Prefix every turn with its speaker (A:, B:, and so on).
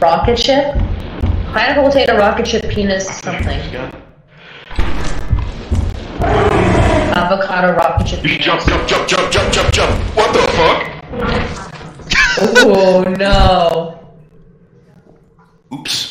A: rocket ship? pineapple, potato, rocket ship penis something. Avocado rocket ship.
B: Penis. Jump, jump, jump, jump, jump, jump, jump. What the fuck?
A: oh no. Oops.